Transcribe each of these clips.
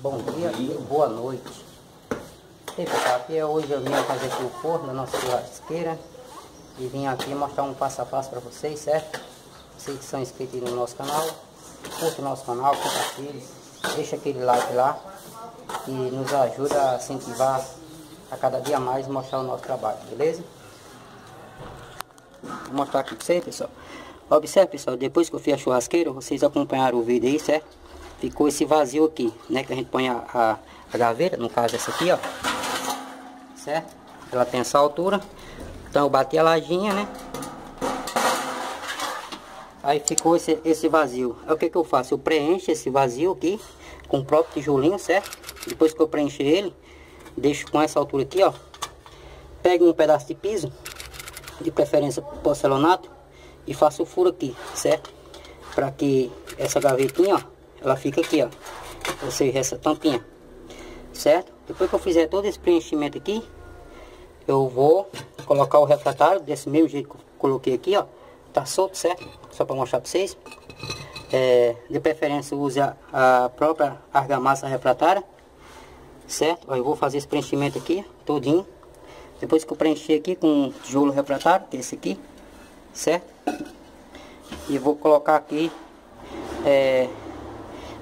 bom dia boa noite. E pessoal, é hoje eu vim fazer aqui o forno na nossa churrasqueira e vim aqui mostrar um passo a passo para vocês, certo? Vocês que são inscritos no nosso canal, curte o nosso canal, compartilhe, deixa aquele like lá e nos ajuda a incentivar a cada dia mais mostrar o nosso trabalho, beleza? Vou mostrar aqui para vocês, pessoal. Observe, pessoal, depois que eu fiz a churrasqueira, vocês acompanharam o vídeo aí, certo? Ficou esse vazio aqui, né? Que a gente põe a, a, a gaveira, no caso essa aqui, ó. Certo? Ela tem essa altura. Então eu bati a lajinha, né? Aí ficou esse, esse vazio. Aí o que que eu faço? Eu preencho esse vazio aqui com o próprio tijolinho, certo? Depois que eu preencher ele, deixo com essa altura aqui, ó. Pego um pedaço de piso, de preferência porcelanato, e faço o furo aqui, certo? Para que essa gavetinha, ó, ela fica aqui, ó. Ou seja, essa tampinha, certo? Depois que eu fizer todo esse preenchimento aqui, eu vou colocar o refratário desse mesmo jeito que eu coloquei aqui, ó. Tá solto, certo? Só para mostrar para vocês. É, de preferência use a, a própria argamassa refratária, certo? Ó, eu vou fazer esse preenchimento aqui, todinho. Depois que eu preencher aqui com tijolo refratário, que é esse aqui, certo? E vou colocar aqui é,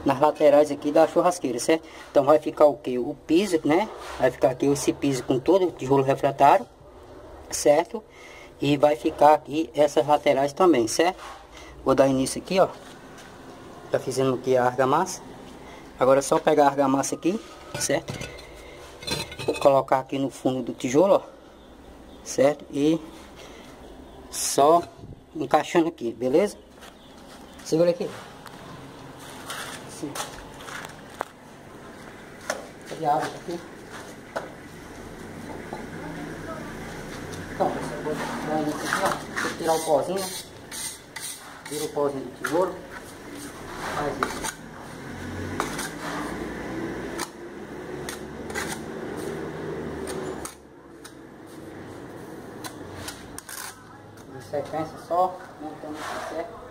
nas laterais aqui da churrasqueira, certo? Então vai ficar o que? O piso, né? Vai ficar aqui esse piso com todo o tijolo refratário, certo? E vai ficar aqui essas laterais também, certo? Vou dar início aqui, ó. Tá fazendo aqui a argamassa. Agora é só pegar a argamassa aqui, certo? Vou colocar aqui no fundo do tijolo, ó. Certo? E só encaixando aqui, beleza? Segura aqui. Assim. Cadê a água aqui? Então, pessoal, vou tirar. Vou tirar o pozinho, né? Tira o pozinho do tesouro. Faz isso. Em sequência só, montando isso certo.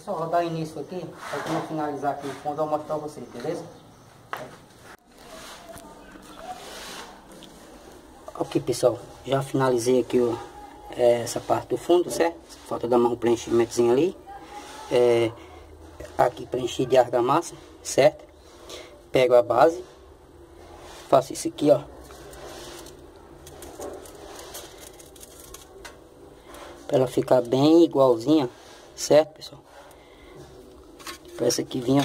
Pessoal, vou dar início aqui, quando eu finalizar aqui o fundo eu vou mostrar pra vocês, beleza? Ok pessoal, já finalizei aqui o, é, essa parte do fundo, certo? Falta dar mais um preenchimentozinho ali. É, aqui preenchi de argamassa, certo? Pego a base, faço isso aqui, ó. Pra ela ficar bem igualzinha, certo pessoal? Essa aqui vinha,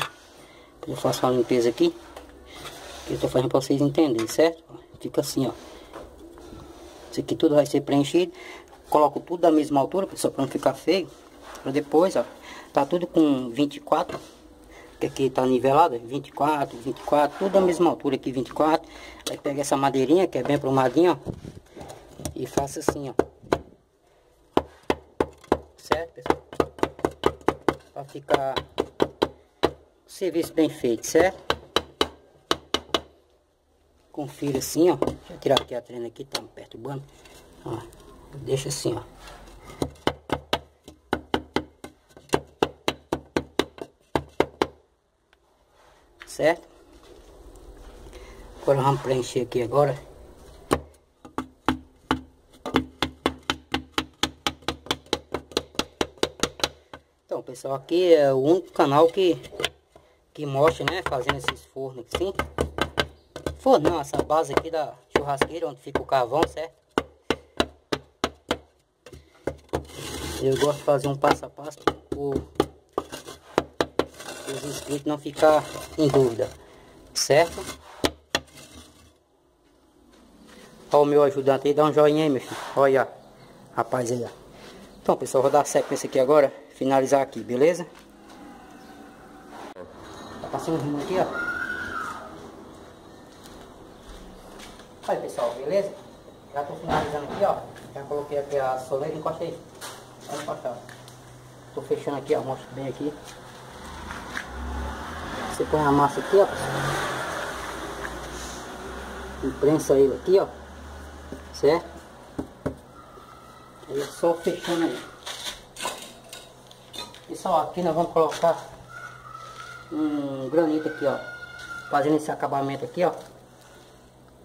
eu faço uma limpeza aqui. Que eu tô fazendo pra vocês entenderem, certo? Fica assim, ó. Isso aqui tudo vai ser preenchido. Coloco tudo da mesma altura, pessoal, para não ficar feio. Para depois, ó. Tá tudo com 24. Que aqui tá nivelado, 24, 24, tudo da mesma altura aqui, 24. Aí pega essa madeirinha, que é bem prumadinha, ó. E faço assim, ó. Certo, pessoal? Para ficar serviço bem feito, certo? confira assim, ó. Deixa eu tirar aqui a trena aqui, tá me perturbando. Ó, deixa assim, ó. Certo? Agora vamos preencher aqui agora. Então, pessoal, aqui é o único canal que que mostra, né, fazendo esses fornos assim. Forno não, essa base aqui da churrasqueira onde fica o carvão, certo? Eu gosto de fazer um passo a passo para os inscritos não ficar em dúvida, certo? Olha o meu ajudante aí, dá um joinha aí, meu filho. Olha, rapaz aí, ó. Então, pessoal, vou dar sequência aqui agora, finalizar aqui, beleza? Rindo aqui, ó. Aí pessoal, beleza? Já tô finalizando aqui, ó. Já coloquei aqui a soleira, encosta aí. Olha pra cá. Tô fechando aqui, ó. Mostra bem aqui. Você põe a massa aqui, ó. Imprensa ele aqui, ó. Certo? Aí só fechando aí. Pessoal, aqui nós vamos colocar um granito aqui, ó. Fazendo esse acabamento aqui, ó.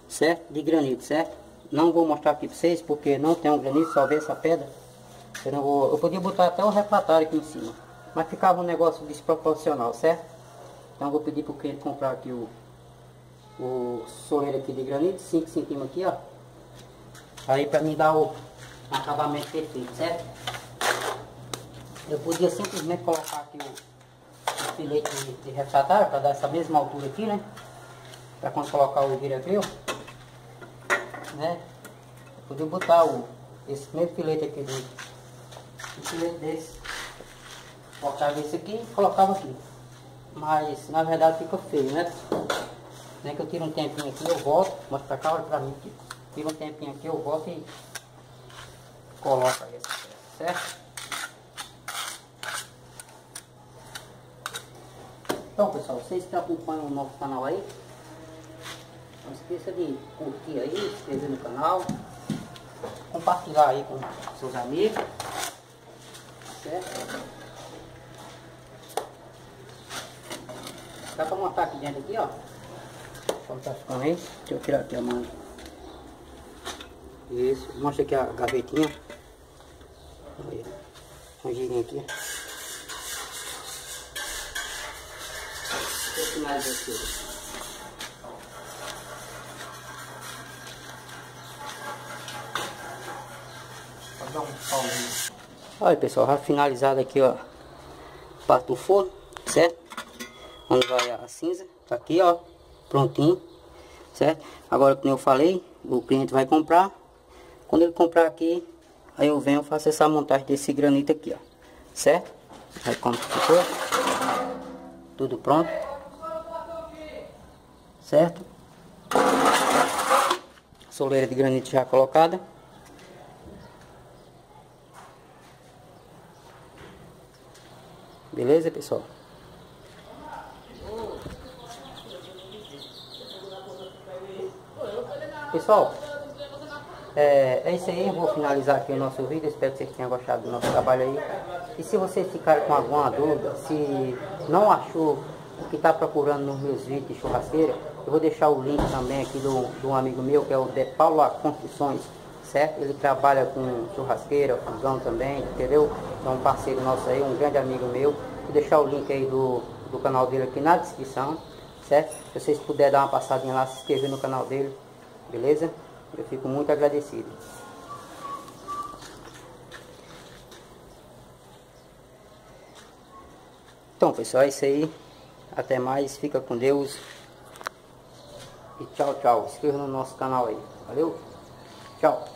Certo? De granito, certo? Não vou mostrar aqui pra vocês, porque não tem um granito, só vê essa pedra. Eu, não vou, eu podia botar até um refratário aqui em cima. Mas ficava um negócio desproporcional, certo? Então vou pedir para o cliente comprar aqui o, o soleiro aqui de granito, 5 centímetros aqui, ó. Aí para mim dar o acabamento perfeito, certo? Eu podia simplesmente colocar aqui o filete de, refratário para dar essa mesma altura aqui, né? Para quando colocar o vira-gril, né? Podia botar o, esse mesmo filete aqui dentro. Filete desse. Colocava esse aqui e colocava aqui mas na verdade fica feio, né? Nem que eu tiro um tempinho aqui, eu volto, mostra pra cá, olha pra mim aqui. Tiro um tempinho aqui, eu volto e coloco aí essa peça, certo? Então pessoal, vocês que acompanham o nosso canal aí, não esqueça de curtir aí, se inscrever no canal, compartilhar aí com seus amigos, certo? Dá pra montar aqui dentro aqui, ó. Como tá ficando aí? Deixa eu tirar aqui a mão. Isso. Mostra aqui a gavetinha. Olha. Um girinho aqui. Aqui. dar um Olha pessoal, já finalizado aqui ó, parte do forno, certo? onde vai a cinza, tá aqui ó, prontinho, certo? Agora como eu falei, o cliente vai comprar, quando ele comprar aqui, aí eu venho faço essa montagem desse granito aqui ó, certo? Aí como ficou, tudo pronto, certo? Soleira de granito já colocada. Beleza, pessoal? Pessoal, é, é isso aí, eu vou finalizar aqui o nosso vídeo, espero que vocês tenham gostado do nosso trabalho aí. E se vocês ficarem com alguma dúvida, se não achou o que está procurando nos meus vídeos de churrasqueira, eu vou deixar o link também aqui do, do amigo meu, que é o De Paula Construções, certo? Ele trabalha com churrasqueira, fogão também, entendeu? É um parceiro nosso aí, um grande amigo meu. Vou deixar o link aí do, do canal dele aqui na descrição, certo? Se vocês puderem dar uma passadinha lá, se inscrever no canal dele, Beleza? Eu fico muito agradecido. Então, pessoal, é isso aí. Até mais. Fica com Deus. Tchau, tchau. Inscreva no nosso canal aí. Valeu? Tchau.